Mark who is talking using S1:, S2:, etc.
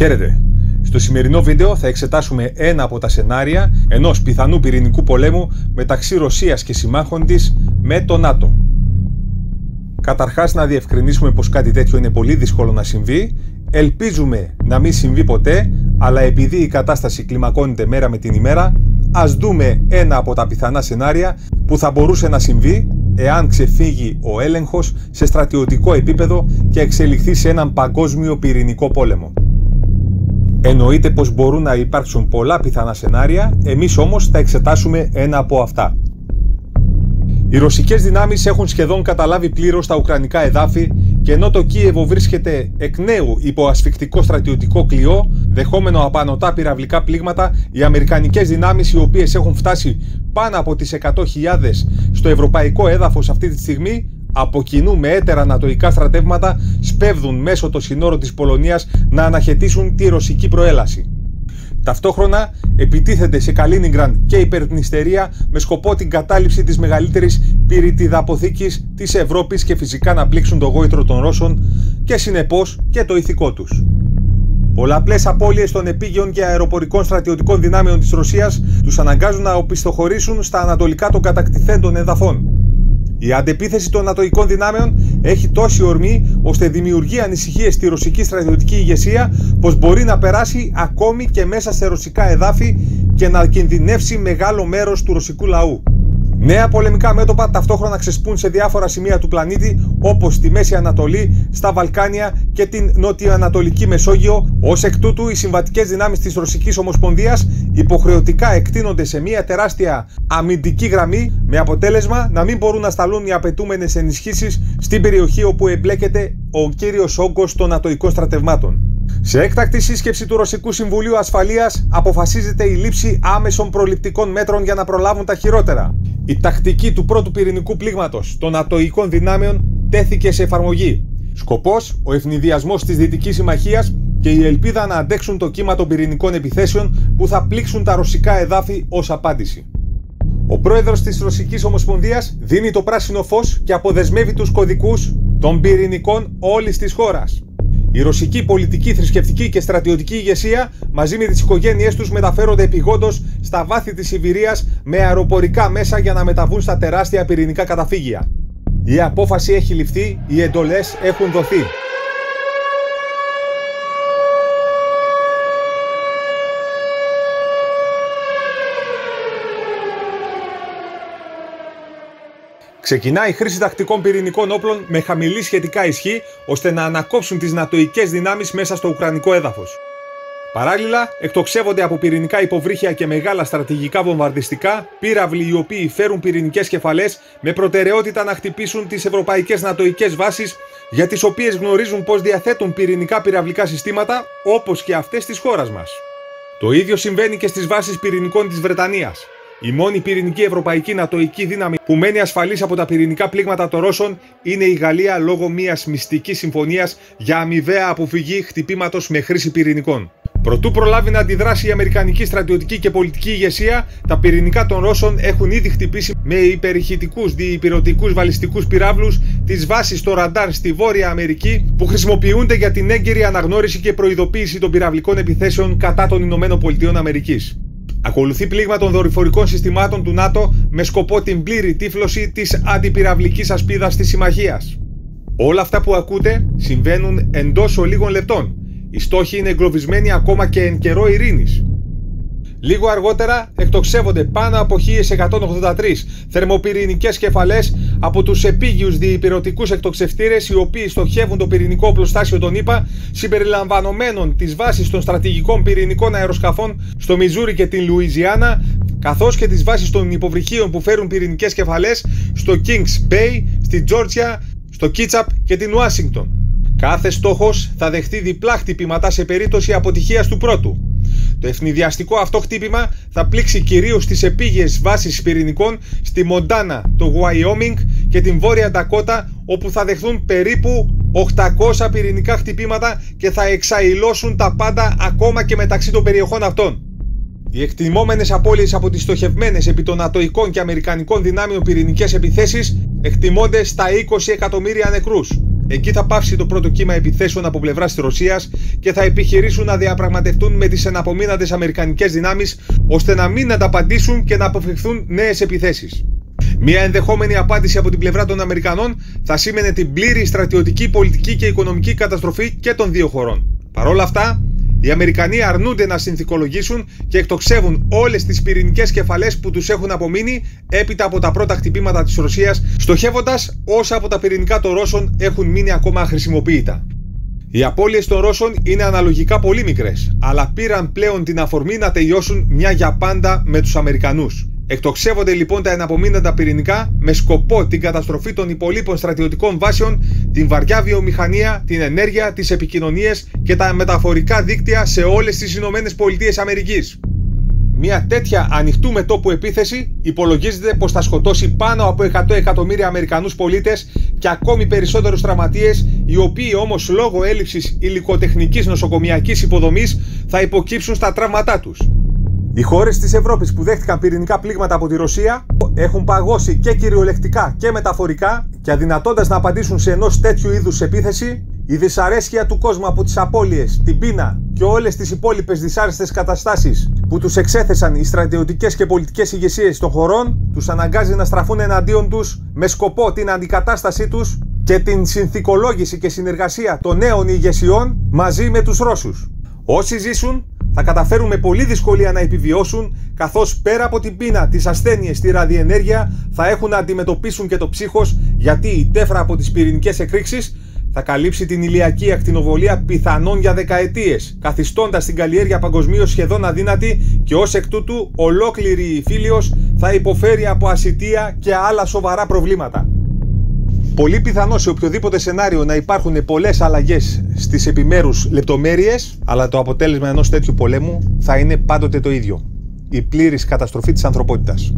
S1: Χαίρετε. Στο σημερινό βίντεο θα εξετάσουμε ένα από τα σενάρια ενός πιθανού πυρηνικού πολέμου μεταξύ Ρωσίας και συμμάχων της με το ΝΑΤΟ. Καταρχάς να διευκρινίσουμε πως κάτι τέτοιο είναι πολύ δύσκολο να συμβεί. Ελπίζουμε να μην συμβεί ποτέ, αλλά επειδή η κατάσταση κλιμακώνεται μέρα με την ημέρα, ας δούμε ένα από τα πιθανά σενάρια που θα μπορούσε να συμβεί εάν ξεφύγει ο έλεγχος σε στρατιωτικό επίπεδο και εξελιχθεί σε έναν παγκόσμιο πυρηνικό πόλεμο. Εννοείται πως μπορούν να υπάρξουν πολλά πιθανά σενάρια, εμείς όμως θα εξετάσουμε ένα από αυτά. Οι ρωσικές δυνάμεις έχουν σχεδόν καταλάβει πλήρως τα ουκρανικά εδάφη και ενώ το Κίεβο βρίσκεται εκ νέου υπό ασφικτικό στρατιωτικό κλειό, δεχόμενο απανοτά πυραυλικά πλήγματα, οι αμερικανικές δυνάμεις οι οποίες έχουν φτάσει πάνω από τις 100.000 στο ευρωπαϊκό έδαφος αυτή τη στιγμή από κοινού με έτερα ανατοϊκά στρατεύματα σπέβδουν μέσω των συνόρων της Πολωνίας να αναχαιτήσουν τη ρωσική προέλαση. Ταυτόχρονα επιτίθενται σε Καλίνιγκραν και υπερνηστερία με σκοπό την κατάληψη της μεγαλύτερης πυρητιδαποθήκης της Ευρώπης και φυσικά να πλήξουν το γόητρο των Ρώσων και συνεπώς και το ηθικό τους. Πολλαπλές απώλειες των επίγειων και αεροπορικών στρατιωτικών δυνάμεων της Ρωσίας τους αναγκάζουν να οπισθοχωρήσουν στα ανατολικά των κατακτηθέντων εδαφών. Η αντεπίθεση των νατοικών δυνάμεων έχει τόση ορμή ώστε δημιουργεί ανησυχίες στη ρωσική στρατιωτική ηγεσία πως μπορεί να περάσει ακόμη και μέσα σε ρωσικά εδάφη και να κινδυνεύσει μεγάλο μέρος του ρωσικού λαού. Νέα πολεμικά μέτωπα ταυτόχρονα ξεσπούν σε διάφορα σημεία του πλανήτη όπως στη Μέση Ανατολή, στα Βαλκάνια και την Νοτιοανατολική Μεσόγειο. Ω εκ τούτου, οι συμβατικές δυνάμεις της Ρωσικής Ομοσπονδίας υποχρεωτικά εκτείνονται σε μια τεράστια αμυντική γραμμή με αποτέλεσμα να μην μπορούν να σταλούν οι απαιτούμενες ενισχύσεις στην περιοχή όπου εμπλέκεται ο κύριος όγκος των ατοικών στρατευμάτων. Σε έκτακτη σύσκεψη του Ρωσικού Συμβουλίου Ασφαλείας αποφασίζεται η λήψη άμεσων προληπτικών μέτρων για να προλάβουν τα χειρότερα. Η τακτική του πρώτου πυρηνικού πλήγματος των ατοικών δυνάμεων τέθηκε σε εφαρμογή. Σκοπός, ο ευνηδιασμός της Δυτικής Συμμαχίας και η ελπίδα να αντέξουν το κύμα των πυρηνικών επιθέσεων που θα πλήξουν τα ρωσικά εδάφη ως απάντηση. Ο πρόεδρος της Ρωσικής Ομοσπονδίας δίνει το πράσινο φως και αποδεσμεύει τους κωδικούς των πυρηνικών όλης της χώρας. Η ρωσική πολιτική, θρησκευτική και στρατιωτική ηγεσία μαζί με τις οικογένειές τους μεταφέρονται επιγόντως στα βάθη της Σιβηρία με αεροπορικά μέσα για να μεταβούν στα τεράστια πυρηνικά καταφύγια. Η απόφαση έχει ληφθεί, οι εντολές έχουν δοθεί. Ξεκινάει η χρήση τακτικών πυρηνικών όπλων με χαμηλή σχετικά ισχύ ώστε να ανακόψουν τις νατοικέ δυνάμεις μέσα στο Ουκρανικό έδαφος. Παράλληλα, εκτοξεύονται από πυρηνικά υποβρύχια και μεγάλα στρατηγικά βομβαρδιστικά πύραυλοι οι οποίοι φέρουν πυρηνικές κεφαλές με προτεραιότητα να χτυπήσουν τις ευρωπαϊκές νατοικέ βάσεις για τις οποίες γνωρίζουν πως διαθέτουν πυρηνικά πυραυλικά συστήματα όπως και αυτές της χώρας μας. Το ίδιο συμβαίνει και στις βάσεις πυρηνικών της Βρετανίας. Η μόνη πυρηνική ευρωπαϊκή νατοική δύναμη που μένει ασφαλής από τα πυρηνικά πλήγματα των Ρώσων είναι η Γαλλία λόγω μιας μυστικής συμφωνίας για αμοιβαία αποφυγή χτυπήματος με χρήση πυρηνικών. Προτού προλάβει να αντιδράσει η Αμερικανική στρατιωτική και πολιτική ηγεσία, τα πυρηνικά των Ρώσων έχουν ήδη χτυπήσει με υπερηχητικούς διυπηρωτικούς βαλιστικούς πυράβλους τις βάσεις στο ραντάρ στη Βόρεια Αμερική που χρησιμοποιούνται για την έγκαιρη αναγνώριση και προειδοποίηση των πυραυλικών επιθέσεων κατά των Ηνωμένων Πολιτειών Αμερικής. Ακολουθεί πλήγμα των δορυφορικών συστημάτων του ΝΑΤΟ με σκοπό την πλήρη τύφλωση της αντιπυραυλικής ασπίδας της συμμαχίας. Όλα αυτά που ακούτε συμβαίνουν εντός ολίγων λεπτών. Οι στόχοι είναι εγκλωβισμένοι ακόμα και εν καιρό ειρήνης. Λίγο αργότερα εκτοξεύονται πάνω από 1183 θερμοπυρηνικές κεφαλές από τους επίγειους διυπηρωτικούς εκτοξευτήρες οι οποίοι στοχεύουν το πυρηνικό οπλοστάσιο των ΗΠΑ συμπεριλαμβανομένων της βάσης των στρατηγικών πυρηνικών αεροσκαφών στο Μιζούρι και την Λουιζιάννα καθώς και τις βάσεις των υποβρυχίων που φέρουν πυρηνικές κεφαλές στο Kings Bay, στη Τζόρτζια, στο Κίτσαπ και την Ουάσιγκτον. Κάθε στόχος θα δεχτεί διπλά χτυπήματα σε περίπτωση αποτυχίας του πρώτου. Το ευνηδιαστικό αυτό χτύπημα θα πλήξει κυρίως τις επίγειες βάσεις πυρηνικών στη Μοντάνα, το Wyoming και την Βόρεια Ντακότα όπου θα δεχθούν περίπου 800 πυρηνικά χτυπήματα και θα εξαϊλώσουν τα πάντα ακόμα και μεταξύ των περιοχών αυτών. Οι εκτιμόμενες απώλειες από τις στοχευμένες επί των ατοικών και αμερικανικών δυνάμεων πυρηνικές επιθέσεις εκτιμώνται στα 20 εκατομμύρια νεκρούς. Εκεί θα πάυσει το πρώτο κύμα επιθέσεων από πλευράς της Ρωσίας και θα επιχειρήσουν να διαπραγματευτούν με τις εναπομείνατες Αμερικανικές δυνάμεις ώστε να μην ανταπαντήσουν και να αποφευχθούν νέες επιθέσεις. Μια ενδεχόμενη απάντηση από την πλευρά των Αμερικανών θα σήμαινε την πλήρη στρατιωτική, πολιτική και οικονομική καταστροφή και των δύο χωρών. Παρ' όλα αυτά, οι Αμερικανοί αρνούνται να συνθηκολογήσουν και εκτοξεύουν όλες τις πυρηνικές κεφαλές που τους έχουν απομείνει έπειτα από τα πρώτα χτυπήματα της Ρωσίας, στοχεύοντας όσα από τα πυρηνικά των Ρώσων έχουν μείνει ακόμα χρησιμοποιητά. Οι απώλειες των Ρώσων είναι αναλογικά πολύ μικρές, αλλά πήραν πλέον την αφορμή να τελειώσουν μια για πάντα με τους Αμερικανούς. Εκτοξεύονται λοιπόν τα εναπομείναντα πυρηνικά με σκοπό την καταστροφή των υπολείπων στρατιωτικών βάσεων, την βαριά βιομηχανία, την ενέργεια, τις επικοινωνίες και τα μεταφορικά δίκτυα σε όλες τις Ηνωμένες Πολιτείες Αμερικής. Μια τέτοια ανοιχτού μετόπου επίθεση υπολογίζεται πως θα σκοτώσει πάνω από 100 εκατομμύρια Αμερικανούς πολίτες και ακόμη περισσότερους τραυματίες, οι οποίοι όμως λόγω έλλειψης υλικοτεχνικής νοσοκομιακής υποδομής θα υποκύψουν στα τραύματά τους. Οι χώρες της Ευρώπης που δέχτηκαν πυρηνικά πλήγματα από τη Ρωσία έχουν παγώσει και κυριολεκτικά και μεταφορικά και αδυνατώντας να απαντήσουν σε ενός τέτοιου είδους επίθεση, η δυσαρέσκεια του κόσμου από τις απώλειες, την πείνα και όλες τις υπόλοιπες δυσάρεστες καταστάσεις που τους εξέθεσαν οι στρατιωτικές και πολιτικές ηγεσίες των χωρών, τους αναγκάζει να στραφούν εναντίον τους με σκοπό την αντικατάστασή τους και την συνθηκολόγηση και συνεργασία των νέων ηγεσιών μαζί με τους Ρώσους. Όσοι ζήσουν θα καταφέρουν με πολύ δυσκολία να επιβιώσουν, καθώς πέρα από την πείνα, τις ασθένειες, τη ραδιενέργεια, θα έχουν να αντιμετωπίσουν και το ψύχος, γιατί η τέφρα από τις πυρηνικές εκρήξεις θα καλύψει την ηλιακή ακτινοβολία πιθανόν για δεκαετίες, καθιστώντας την καλλιέργεια παγκοσμίως σχεδόν αδύνατη και ως εκ τούτου ολόκληρη η Φίλιος θα υποφέρει από ασυτεία και άλλα σοβαρά προβλήματα. Πολύ πιθανό σε οποιοδήποτε σενάριο να υπάρχουν πολλές αλλαγές στις επιμέρους λεπτομέρειες, αλλά το αποτέλεσμα ενός τέτοιου πολέμου θα είναι πάντοτε το ίδιο. Η πλήρης καταστροφή της ανθρωπότητας.